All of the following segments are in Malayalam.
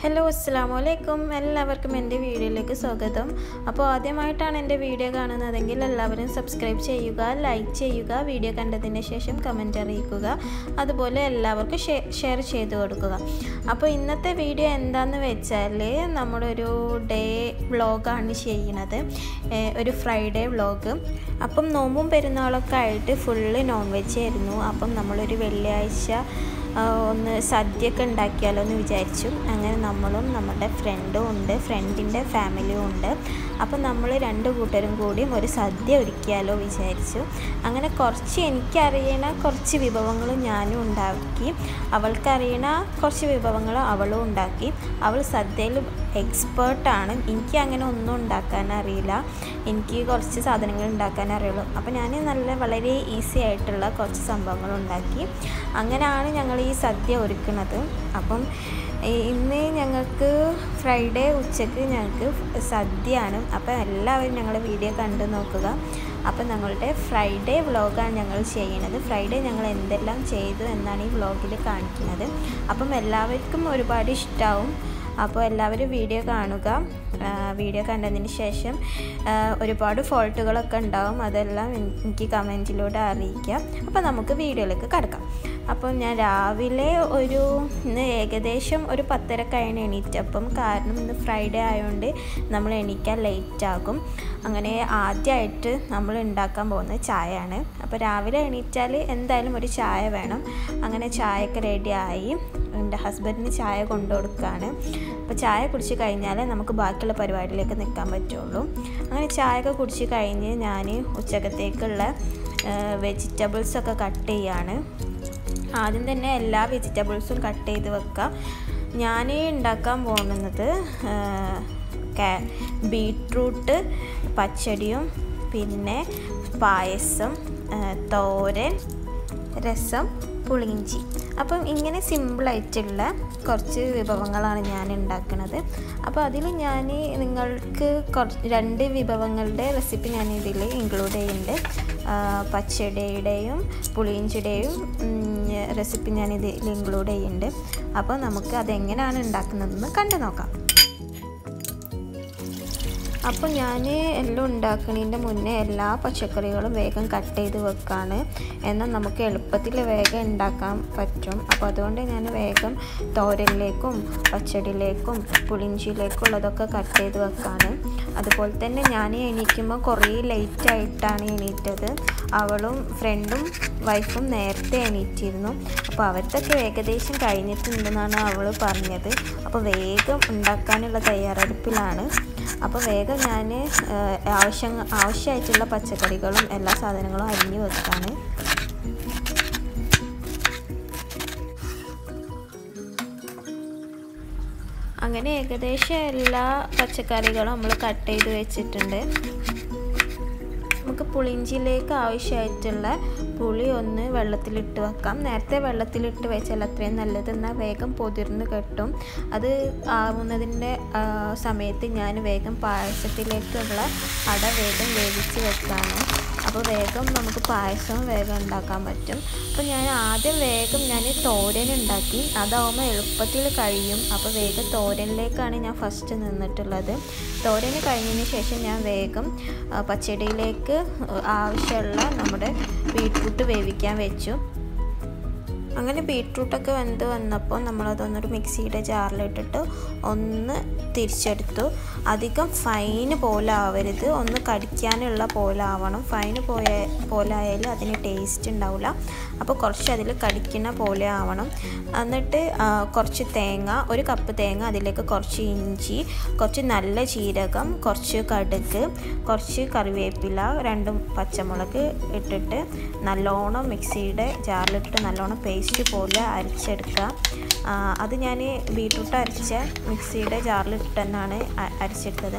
ഹലോ അസ്സാം വലൈക്കും എല്ലാവർക്കും എന്റെ വീഡിയോയിലേക്ക് സ്വാഗതം. അപ്പോൾ ആദ്യമായിട്ടാണ് എന്റെ വീഡിയോ കാണുന്നതെങ്കിൽ എല്ലാവരും സബ്സ്ക്രൈബ് ചെയ്യുക ലൈക്ക് ചെയ്യുക വീഡിയോ കണ്ടതിന് ശേഷം കമന്റ് അറിയിക്കുക. അതുപോലെ എല്ലാവർക്കും ഷെയർ ചെയ്തു കൊടുക്കുക. അപ്പോൾ ഇന്നത്തെ വീഡിയോ എന്താണെന്ന് വെച്ചാൽ നമ്മളൊരു ഡേ വ്ളോഗാണ് ചെയ്യുന്നത്. ഒരു ഫ്രൈഡേ വ്ളോഗ് അപ്പം നോമ്പും പെരുന്നാളൊക്കെ ആയിട്ട് ഫുള്ള് നോൺ വെജ് ആയിരുന്നു. അപ്പം നമ്മളൊരു വെള്ളിയാഴ്ച ഒന്ന് സദ്യയൊക്കെ ഉണ്ടാക്കിയാലോ എന്ന് വിചാരിച്ചു. അങ്ങനെ നമ്മളും നമ്മുടെ ഫ്രണ്ടും ഉണ്ട് ഫ്രണ്ടിന്റെ ഫാമിലിയും ഉണ്ട്. അപ്പം നമ്മൾ രണ്ട് കൂട്ടരും കൂടിയും ഒരു സദ്യ ഒരുക്കിയാലോ വിചാരിച്ചു. അങ്ങനെ കുറച്ച് എനിക്കറിയണ കുറച്ച് വിഭവങ്ങൾ ഞാനും ഉണ്ടാക്കി. അവൾക്കറിയണ കുറച്ച് വിഭവങ്ങൾ അവളും ഉണ്ടാക്കി. അവൾ സദ്യയിൽ എക്സ്പേർട്ടാണ് എനിക്ക് അങ്ങനെ ഒന്നും ഉണ്ടാക്കാൻ അറിയില്ല. എനിക്ക് കുറച്ച് സാധനങ്ങൾ ഉണ്ടാക്കാൻ അറിയുള്ളൂ. അപ്പോൾ ഞാൻ നല്ല വളരെ ഈസി ആയിട്ടുള്ള കുറച്ച് സംഭവങ്ങൾ ഉണ്ടാക്കി. അങ്ങനെയാണ് ഞങ്ങൾ ഈ സദ്യ ഒരുക്കുന്നത്. അപ്പം ഇന്ന് ഞങ്ങൾക്ക് ഫ്രൈഡേ ഉച്ചയ്ക്ക് ഞങ്ങൾക്ക് സദ്യയാണ്. അപ്പം എല്ലാവരും ഞങ്ങളുടെ വീഡിയോ കണ്ടു നോക്കുക. അപ്പം ഞങ്ങളുടെ ഫ്രൈഡേ വ്ളോഗാണ് ഞങ്ങൾ ചെയ്യുന്നത്. ഫ്രൈഡേ ഞങ്ങൾ എന്തെല്ലാം ചെയ്തു എന്നാണ് ഈ വ്ളോഗിൽ കാണിക്കുന്നത്. അപ്പം എല്ലാവർക്കും ഒരുപാട് ഇഷ്ടമാവും അപ്പോൾ എല്ലാവരും വീഡിയോ കാണുക. വീഡിയോ കണ്ടതിന് ശേഷം ഒരുപാട് ഫോൾട്ടുകളൊക്കെ ഉണ്ടാവും. അതെല്ലാം എനിക്ക് കമന്റിലൂടെ അറിയിക്കാം. അപ്പോൾ നമുക്ക് വീഡിയോയിലേക്ക് കടക്കാം. അപ്പം ഞാൻ രാവിലെ ഒരു ഏകദേശം ഒരു പത്തര കഴിഞ്ഞ് എണീറ്റപ്പം. കാരണം ഇന്ന് ഫ്രൈഡേ ആയതുകൊണ്ട് നമ്മൾ എണീക്കാൻ ലേറ്റ് ആകും അങ്ങനെ ആദ്യമായിട്ട് നമ്മൾ ഉണ്ടാക്കാൻ പോകുന്നത് ചായയാണ്. അപ്പോൾ രാവിലെ എണീറ്റാൽ എന്തായാലും ഒരു ചായ വേണം. അങ്ങനെ ചായയൊക്കെ റെഡിയായി എന്റെ ഹസ്ബൻഡിന് ചായ കൊണ്ടു കൊടുക്കുകയാണ് അപ്പോൾ ചായ കുടിച്ച് കഴിഞ്ഞാൽ നമുക്ക് ബാക്കിയുള്ള പരിപാടിയിലേക്ക് നിൽക്കാൻ പറ്റുള്ളൂ. അങ്ങനെ ചായയൊക്കെ കുടിച്ച് കഴിഞ്ഞ് ഞാൻ ഉച്ചക്കത്തേക്കുള്ള വെജിറ്റബിൾസൊക്കെ കട്ട് ചെയ്യാണ്. ആദ്യം തന്നെ എല്ലാ വെജിറ്റബിൾസും കട്ട് ചെയ്ത് വെക്കാം ഞാൻ ഉണ്ടാക്കാൻ പോകുന്നത് ബീട്രൂട്ട് പച്ചടിയും പിന്നെ പായസം തോരൻ രസം പുളിയിഞ്ചി. അപ്പം ഇങ്ങനെ സിമ്പിളായിട്ടുള്ള കുറച്ച് വിഭവങ്ങളാണ് ഞാൻ ഉണ്ടാക്കുന്നത് അപ്പോൾ അതിൽ ഞാൻ നിങ്ങൾക്ക് കുറച്ച് രണ്ട് വിഭവങ്ങളുടെ റെസിപ്പി ഞാൻ ഇതിൽ ഇൻക്ലൂഡ് ചെയ്യുന്നുണ്ട്. പച്ചടിയുടെയും പുളിയിഞ്ചിയുടെയും റെസിപ്പി ഞാൻ ഇതിൽ ഇൻക്ലൂഡ് ചെയ്യുന്നുണ്ട്. അപ്പോൾ നമുക്ക് അതെങ്ങനെയാണ് ഉണ്ടാക്കുന്നതെന്ന് കണ്ടു നോക്കാം അപ്പോൾ ഞാൻ എല്ലാം ഉണ്ടാക്കുന്നതിന്റെ മുന്നേ എല്ലാ പച്ചക്കറികളും വേഗം കട്ട് ചെയ്ത് വെക്കാണ്. എന്നാൽ നമുക്ക് എളുപ്പത്തിൽ വേഗം ഉണ്ടാക്കാൻ പറ്റും. അപ്പോൾ അതുകൊണ്ട് ഞാൻ വേഗം തോരനിലേക്കും പച്ചടിയിലേക്കും പുളിഞ്ചിയിലേക്കും ഉള്ളതൊക്കെ കട്ട് ചെയ്ത് വെക്കാണ്. അതുപോലെ തന്നെ ഞാൻ എണീക്കുമ്പോൾ കുറേ ലേറ്റായിട്ടാണ് എണീറ്റത്. അവളും ഫ്രണ്ടും വൈഫും നേരത്തെ എണീറ്റിരുന്നു. അപ്പോൾ അവർക്കൊക്കെ ഏകദേശം കഴിഞ്ഞിട്ടുണ്ടെന്നാണ് അവൾ പറഞ്ഞത്. അപ്പോൾ വേഗം ഉണ്ടാക്കാനുള്ള തയ്യാറെടുപ്പിലാണ്. അപ്പോൾ വേഗം ഞാൻ ആവശ്യം ആവശ്യമായിട്ടുള്ള പച്ചക്കറികളും എല്ലാ സാധനങ്ങളും അരിഞ്ഞു വെക്കാണ്. അങ്ങനെ ഏകദേശം എല്ലാ പച്ചക്കറികളും നമ്മൾ കട്ട് ചെയ്ത് വെച്ചിട്ടുണ്ട്. നമുക്ക് പുളിഞ്ചിയിലേക്ക് ആവശ്യമായിട്ടുള്ള പുളി ഒന്ന് വെള്ളത്തിലിട്ട് വെക്കാം. നേരത്തെ വെള്ളത്തിലിട്ട് വെച്ചാൽ അത്രയും നല്ലത്. എന്നാൽ വേഗം പൊതിർന്ന് കെട്ടും. അത് ആവുന്നതിന്റെ സമയത്ത് ഞാൻ വേഗം പായസത്തിലേക്കുള്ള അട വേഗം വേവിച്ച് വെക്കാണ്. അപ്പോൾ വേഗം നമുക്ക് പായസവും വേഗം ഉണ്ടാക്കാൻ പറ്റും. അപ്പോൾ ഞാൻ ആദ്യം വേഗം ഞാൻ തോരൻ ഉണ്ടാക്കി. അതാവുമ്പോൾ എളുപ്പത്തിൽ കഴിയും. അപ്പോൾ വേഗം തോരനിലേക്കാണ് ഞാൻ ഫസ്റ്റ് നിന്നിട്ടുള്ളത്. തോരൻ കഴിഞ്ഞതിന് ശേഷം ഞാൻ വേഗം പച്ചടിയിലേക്ക് ആവശ്യമുള്ള നമ്മുടെ ബീട്രൂട്ട് വേവിക്കാൻ വെച്ചു. അങ്ങനെ ബീട്രൂട്ടൊക്കെ വെന്ത് വന്നപ്പോൾ നമ്മളതൊന്നൊരു മിക്സിയുടെ ജാറിലിട്ടിട്ട് ഒന്ന് തിരിച്ചെടുത്തു. അധികം ഫൈന് പോലെ ആവരുത്. ഒന്ന് കടിക്കാനുള്ള പോലെ ആവണം. ഫൈന് പോയ പോലെ ആയാലും അതിന് ടേസ്റ്റ് ഉണ്ടാവില്ല. അപ്പോൾ കുറച്ച് അതിൽ കടിക്കുന്ന പോലെ ആവണം. എന്നിട്ട് കുറച്ച് തേങ്ങ ഒരു കപ്പ് തേങ്ങ അതിലേക്ക് കുറച്ച് ഇഞ്ചി കുറച്ച് നല്ല ജീരകം കുറച്ച് കടുക് കുറച്ച് കറിവേപ്പില രണ്ടും പച്ചമുളക് ഇട്ടിട്ട് നല്ലോണം മിക്സിയുടെ ജാറിലിട്ടിട്ട് നല്ലോണം പേസ്റ്റ് പോലെ അരച്ചെടുക്കുക. അത് ഞാൻ ബീട്രൂട്ട് അരച്ച മിക്സിയുടെ ജാറിൽ തന്നെയാണ് അരച്ചെടുത്തത്.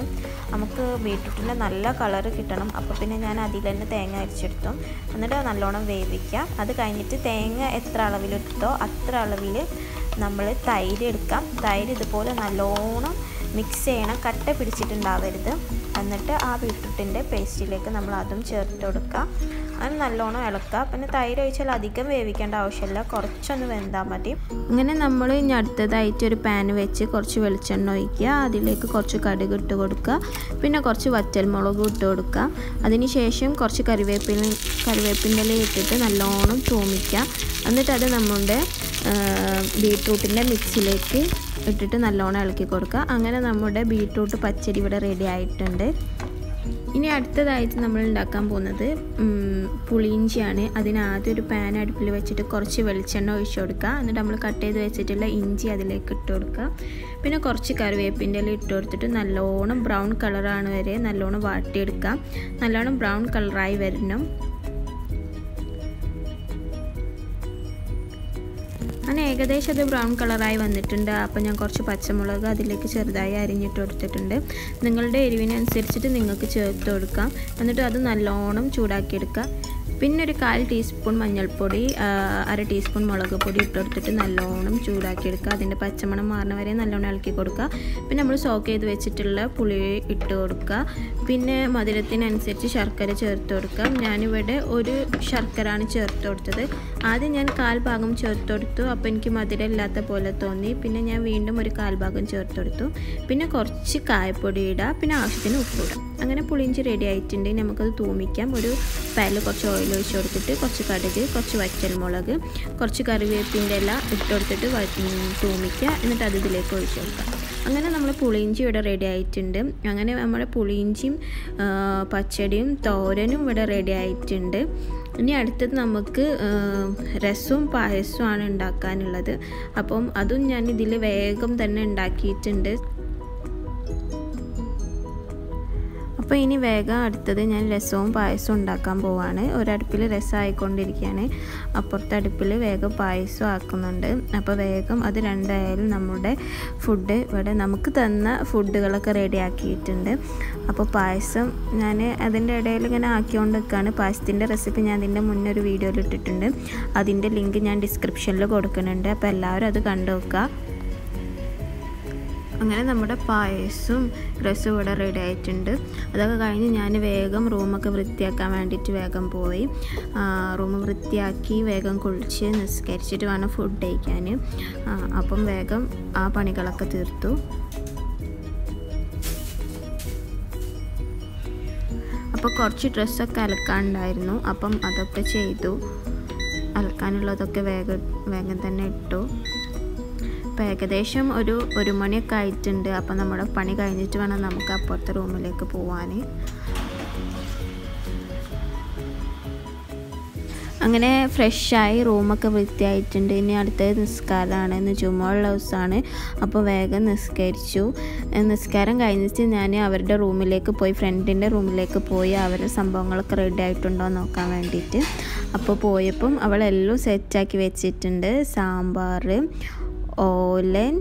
നമുക്ക് ബീട്രൂട്ടിന്റെ നല്ല കളറ് കിട്ടണം. അപ്പോൾ പിന്നെ ഞാൻ അതിൽ തന്നെ തേങ്ങ അരച്ചെടുത്തു. എന്നിട്ട് നല്ലോണം വേവിക്കുക. അത് കഴിഞ്ഞിട്ട് തേങ്ങ എത്ര അളവിലെടുത്തോ അത്ര അളവിൽ നമ്മൾ തൈര് എടുക്കാം. തൈര് ഇതുപോലെ നല്ലോണം മിക്സ് ചെയ്യണം. കട്ട പിടിച്ചിട്ടുണ്ടാവരുത്. എന്നിട്ട് ആ ബീട്രൂട്ടിന്റെ പേസ്റ്റിലേക്ക് നമ്മൾ അതും ചേർത്ത് കൊടുക്കുക അത് നല്ലോണം ഇളക്കുക. പിന്നെ തൈര് ഒഴിച്ചാൽ അധികം വേവിക്കേണ്ട ആവശ്യമില്ല. കുറച്ചൊന്ന് വെന്താൽ മതി. ഇങ്ങനെ നമ്മൾ ഇനി അടുത്തതായിട്ട് ഒരു പാൻ വെച്ച് കുറച്ച് വെളിച്ചെണ്ണ ഒഴിക്കുക. അതിലേക്ക് കുറച്ച് കടുക് ഇട്ട് കൊടുക്കുക. പിന്നെ കുറച്ച് വറ്റൽമുളകും ഇട്ട് കൊടുക്കുക. അതിന് ശേഷം കുറച്ച് കറിവേപ്പില കറിവേപ്പിന്റെ ഇട്ടിട്ട് നല്ലോണം തൂമിക്കുക. എന്നിട്ട് അത് നമ്മുടെ ബീട്രൂട്ടിന്റെ മിക്സിലേക്ക് ഇട്ടിട്ട് നല്ലോണം ഇളക്കി കൊടുക്കുക. അങ്ങനെ നമ്മുടെ ബീട്രൂട്ട് പച്ചടി ഇവിടെ റെഡി ആയിട്ടുണ്ട്. ഇനി അടുത്തതായിട്ട് നമ്മൾ ഉണ്ടാക്കാൻ പോകുന്നത് പുളിയിഞ്ചിയാണ്. അതിന് ആദ്യം ഒരു പാൻ അടുപ്പിൽ വെച്ചിട്ട് കുറച്ച് വെളിച്ചെണ്ണ ഒഴിച്ചു കൊടുക്കുക. എന്നിട്ട് നമ്മൾ കട്ട് ചെയ്ത് വെച്ചിട്ടുള്ള ഇഞ്ചി അതിലേക്ക് ഇട്ട് കൊടുക്കുക. പിന്നെ കുറച്ച് കറിവേപ്പിന്റെ ഇല ഇട്ട് കൊടുത്തിട്ട് നല്ലോണം ബ്രൗൺ കളറാണ് വരെ നല്ലോണം വാട്ടിയെടുക്കുക. നല്ലോണം ബ്രൗൺ കളറായി വരണം. അങ്ങനെ ഏകദേശം അത് ബ്രൗൺ കളറായി വന്നിട്ടുണ്ട്. അപ്പോൾ ഞാൻ കുറച്ച് പച്ചമുളക് അതിലേക്ക് ചെറുതായി അരിഞ്ഞിട്ട് കൊടുത്തിട്ടുണ്ട് നിങ്ങളുടെ എരിവിനനുസരിച്ചിട്ട് നിങ്ങൾക്ക് ചേർത്ത് കൊടുക്കാം. എന്നിട്ട് അത് നല്ലോണം ചൂടാക്കിയെടുക്കുക. പിന്നെ ഒരു കാൽ ടീസ്പൂൺ മഞ്ഞൾപ്പൊടി അര ടീസ്പൂൺ മുളക് പൊടി ഇട്ടെടുത്തിട്ട് നല്ലോണം ചൂടാക്കിയെടുക്കുക. അതിന്റെ പച്ചമണം മാറുന്ന വരെ നല്ലോണം ഇളക്കി കൊടുക്കുക. പിന്നെ നമ്മൾ സോക്ക് ചെയ്ത് വെച്ചിട്ടുള്ള പുളി ഇട്ട് കൊടുക്കുക. പിന്നെ മധുരത്തിനനുസരിച്ച് ശർക്കര ചേർത്ത് കൊടുക്കുക ഞാനിവിടെ ഒരു ശർക്കരയാണ് ചേർത്ത് കൊടുത്തത്. ആദ്യം ഞാൻ കാൽഭാഗം ചേർത്തെടുത്തു. അപ്പോൾ എനിക്ക് മധുരം ഇല്ലാത്ത പോലെ തോന്നി. പിന്നെ ഞാൻ വീണ്ടും ഒരു കാൽഭാഗം ചേർത്തെടുത്തു. പിന്നെ കുറച്ച് കായപ്പൊടി ഇടുക പിന്നെ ആവശ്യത്തിന് ഉപ്പിടാം അങ്ങനെ പുളിഞ്ചി റെഡി ആയിട്ടുണ്ടെങ്കിൽ നമുക്കത് തൂമിക്കാം. ഒരു പാനിൽ കുറച്ച് ഓയിൽ ഒഴിച്ച് കൊടുത്തിട്ട് കുറച്ച് കടുക് കുറച്ച് വറ്റൽമുളക് കുറച്ച് കറിവേപ്പിന്റെ ഇല ഇട്ട് കൊടുത്തിട്ട് തൂമിക്കുക. എന്നിട്ട് അത് ഇതിലേക്ക് ഒഴിച്ച് കൊടുക്കുക. അങ്ങനെ നമ്മൾ പുളിയിഞ്ചി ഇവിടെ റെഡി ആയിട്ടുണ്ട്. അങ്ങനെ നമ്മുടെ പുളിയിഞ്ചിയും പച്ചടിയും തോരനും ഇവിടെ റെഡി ആയിട്ടുണ്ട്. ഇനി അടുത്തത് നമുക്ക് രസവും പായസവും ആണ് ഉണ്ടാക്കാനുള്ളത്. അപ്പം അതും ഞാൻ ഇതിൽ വേഗം തന്നെ ഉണ്ടാക്കിയിട്ടുണ്ട്. അപ്പോൾ ഇനി വേഗം അടുത്തത് ഞാൻ രസവും പായസവും ഉണ്ടാക്കാൻ പോവാണ്. ഒരടുപ്പിൽ രസമായിക്കൊണ്ടിരിക്കുകയാണ് അപ്പുറത്തെ അടുപ്പിൽ വേഗം പായസം ആക്കുന്നുണ്ട്. അപ്പോൾ വേഗം അത് രണ്ടായാലും നമ്മുടെ ഫുഡ് ഇവിടെ നമുക്ക് തന്ന ഫുഡുകളൊക്കെ റെഡി ആക്കിയിട്ടുണ്ട് അപ്പോൾ പായസം ഞാൻ അതിന്റെ ഇടയിൽ ഇങ്ങനെ ആക്കിക്കൊണ്ട് നിൽക്കുകയാണ് പായസത്തിന്റെ റെസിപ്പി ഞാൻ അതിന്റെ മുന്നേ ഒരു വീഡിയോയിൽ ഇട്ടിട്ടുണ്ട്. അതിന്റെ ലിങ്ക് ഞാൻ ഡിസ്ക്രിപ്ഷനിൽ കൊടുക്കുന്നുണ്ട്. അപ്പോൾ എല്ലാവരും അത് കണ്ടു നോക്കുക. അങ്ങനെ നമ്മുടെ പായസവും ഡ്രസ്സും ഇവിടെ റെഡി ആയിട്ടുണ്ട്. അതൊക്കെ കഴിഞ്ഞ് ഞാൻ വേഗം റൂമൊക്കെ വൃത്തിയാക്കാൻ വേണ്ടിയിട്ട് വേഗം പോയി. റൂം വൃത്തിയാക്കി വേഗം കുളിച്ച് നിസ്കരിച്ചിട്ട് വേണം ഫുഡ് കഴിക്കാൻ. അപ്പം വേഗം ആ പണികളൊക്കെ തീർത്തു. അപ്പോൾ കുറച്ച് ഡ്രസ്സൊക്കെ അലക്കാനുണ്ടായിരുന്നു. അപ്പം അതൊക്കെ ചെയ്തു. അലക്കാനുള്ളതൊക്കെ വേഗം വേഗം തന്നെ ഇട്ടു. അപ്പോൾ ഏകദേശം ഒരു ഒരു മണിയൊക്കെ ആയിട്ടുണ്ട്. അപ്പോൾ നമ്മുടെ പണി കഴിഞ്ഞിട്ട് വേണം നമുക്ക് അപ്പുറത്തെ റൂമിലേക്ക് പോവാൻ അങ്ങനെ ഫ്രഷായി റൂമൊക്കെ വൃത്തിയായിട്ടുണ്ട്. ഇനി അടുത്തത് നിസ്കാരമാണ്. ഇന്ന് ചുമയുള്ള ദിവസമാണ്. അപ്പോൾ വേഗം നിസ്കരിച്ചു. നിസ്കാരം കഴിഞ്ഞിട്ട് ഞാൻ അവരുടെ റൂമിലേക്ക് പോയി ഫ്രണ്ടിന്റെ റൂമിലേക്ക് പോയി അവരുടെ സംഭവങ്ങളൊക്കെ റെഡി ആയിട്ടുണ്ടോ നോക്കാൻ വേണ്ടിയിട്ട്. അപ്പോൾ പോയപ്പം അവളെല്ലാം സെറ്റാക്കി വെച്ചിട്ടുണ്ട്. സാമ്പാർ ഓലൻ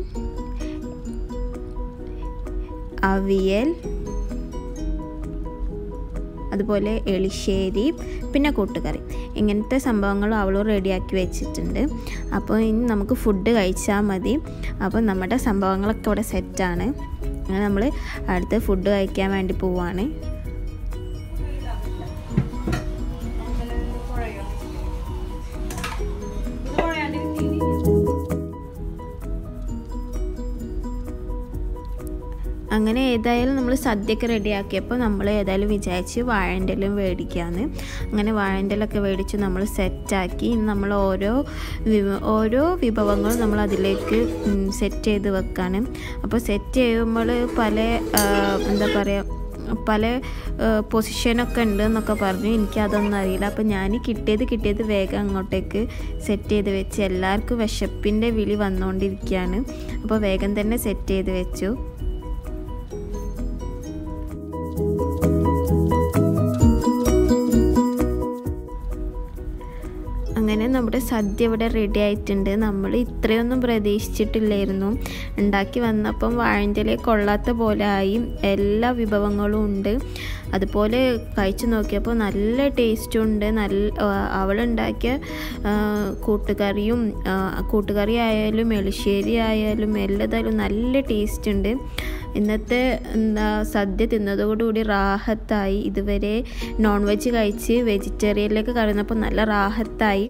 അവിയൽ അതുപോലെ എളിശ്ശേരി പിന്നെ കൂട്ടുകറി. ഇങ്ങനത്തെ സംഭവങ്ങളും അവൾ റെഡിയാക്കി വെച്ചിട്ടുണ്ട്. അപ്പോൾ ഇനി നമുക്ക് ഫുഡ് കഴിച്ചാൽ മതി. അപ്പോൾ നമ്മുടെ സംഭവങ്ങളൊക്കെ ഇവിടെ സെറ്റാണ് അങ്ങനെ നമ്മൾ അടുത്ത് ഫുഡ് കഴിക്കാൻ വേണ്ടി പോവാണ്. ഏതായാലും നമ്മൾ സദ്യക്ക് റെഡിയാക്കിയപ്പോൾ നമ്മൾ ഏതായാലും വിചാരിച്ച് വാഴന്റെലും മേടിക്കാമെന്ന് അങ്ങനെ വാഴന്റെലൊക്കെ മേടിച്ച് നമ്മൾ സെറ്റാക്കി. നമ്മൾ ഓരോ ഓരോ വിഭവങ്ങളും നമ്മൾ അതിലേക്ക് സെറ്റ് ചെയ്ത് വെക്കാണ്. അപ്പോൾ സെറ്റ് ചെയ്യുമ്പോൾ പല എന്താ പറയുക പല പൊസിഷനൊക്കെ ഉണ്ട് എന്നൊക്കെ പറഞ്ഞു. എനിക്ക് അതൊന്നും അറിയില്ല. അപ്പോൾ ഞാൻ കിട്ടിയത് കിട്ടിയത് വേഗം അങ്ങോട്ടേക്ക് സെറ്റ് ചെയ്ത് വെച്ച് എല്ലാവർക്കും വിശപ്പിന്റെ വിളി വന്നുകൊണ്ടിരിക്കുകയാണ്. അപ്പോൾ വേഗം തന്നെ സെറ്റ് ചെയ്ത് വെച്ചു. നമ്മുടെ സദ്യ ഇവിടെ റെഡി ആയിട്ടുണ്ട്. നമ്മൾ ഇത്രയൊന്നും പ്രതീക്ഷിച്ചിട്ടില്ലായിരുന്നു. ഉണ്ടാക്കി വന്നപ്പം വാഴന്റെ കൊള്ളാത്ത പോലെ ആയി. എല്ലാ വിഭവങ്ങളും ഉണ്ട്. അതുപോലെ കഴിച്ചു നോക്കിയപ്പോൾ നല്ല ടേസ്റ്റും ഉണ്ട്. നല്ല അവളുണ്ടാക്കിയ കൂട്ടുകറിയും കൂട്ടുകറി ആയാലും എളിശ്ശേരി ആയാലും എല്ലാതായാലും നല്ല ടേസ്റ്റ് ഉണ്ട്. ഇന്നത്തെ എന്താ സദ്യ തിന്നതോടുകൂടി റാഹത്തായി. ഇതുവരെ നോൺ വെജ് കഴിച്ച് വെജിറ്റേറിയനിലേക്ക് കടന്നപ്പോൾ നല്ല റാഹത്തായി.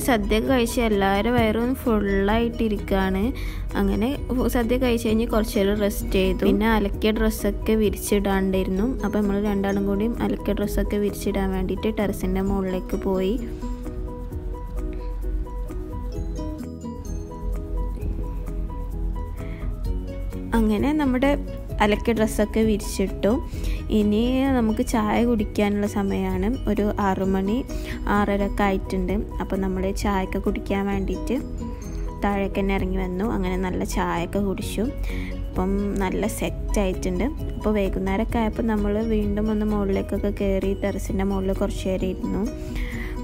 അങ്ങനെ സദ്യ കഴിച്ച് എല്ലാവരും വയറും ഫുള്ളായിട്ടിരിക്കുകയാണ് അങ്ങനെ സദ്യ കഴിച്ച് കഴിഞ്ഞ് കുറച്ച് നേരം റെസ്റ്റ് ചെയ്തു. പിന്നെ അലക്കിയ ഡ്രസ്സൊക്കെ വിരിച്ചിടാണ്ടായിരുന്നു. അപ്പോൾ നമ്മൾ രണ്ടാളും കൂടിയും അലക്കിയ ഡ്രസ്സൊക്കെ വിരിച്ചിടാൻ വേണ്ടിയിട്ട് ടെറസിന്റെ മുകളിലേക്ക് പോയി. അങ്ങനെ നമ്മുടെ അലക്കിയ ഡ്രസ്സൊക്കെ വിരിച്ചിട്ടു. ഇനി നമുക്ക് ചായ കുടിക്കാനുള്ള സമയമാണ്. ഒരു ആറുമണി ആറരൊക്കെ ആയിട്ടുണ്ട്. അപ്പോൾ നമ്മൾ ചായയൊക്കെ കുടിക്കാൻ വേണ്ടിയിട്ട് താഴേക്ക് തന്നെ ഇറങ്ങി വന്നു. അങ്ങനെ നല്ല ചായയൊക്കെ കുടിച്ചു. അപ്പം നല്ല സെറ്റ് ആയിട്ടുണ്ട്. അപ്പോൾ വൈകുന്നേരമൊക്കെ ആയപ്പോൾ നമ്മൾ വീണ്ടും ഒന്ന് മുകളിലേക്കൊക്കെ കയറി ടെറസിന്റെ മുകളിൽ കുറച്ച് നേരം ഇരുന്നു.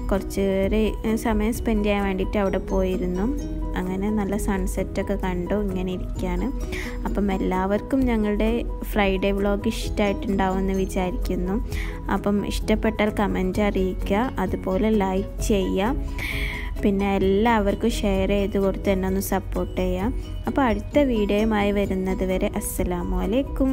കുറച്ച് സമയം സ്പെൻഡ് ചെയ്യാൻ വേണ്ടിയിട്ട് അവിടെ പോയിരുന്നു. അങ്ങനെ നല്ല സൺസെറ്റൊക്കെ കണ്ടു ഇങ്ങനെ ഇരിക്കുകയാണ് അപ്പം എല്ലാവർക്കും ഞങ്ങളുടെ ഫ്രൈഡേ വ്ളോഗ് ഇഷ്ടമായിട്ടുണ്ടാവുമെന്ന് വിചാരിക്കുന്നു. അപ്പം ഇഷ്ടപ്പെട്ടാൽ കമന്റ് അറിയിക്കുക അതുപോലെ ലൈക്ക് ചെയ്യുക. പിന്നെ എല്ലാവർക്കും ഷെയർ ചെയ്ത് കൊടുത്ത് എന്നെ ഒന്ന് സപ്പോർട്ട് ചെയ്യാം അപ്പോൾ അടുത്ത വീഡിയോയുമായി വരുന്നത് വരെ അസ്സലാമു അലൈക്കും.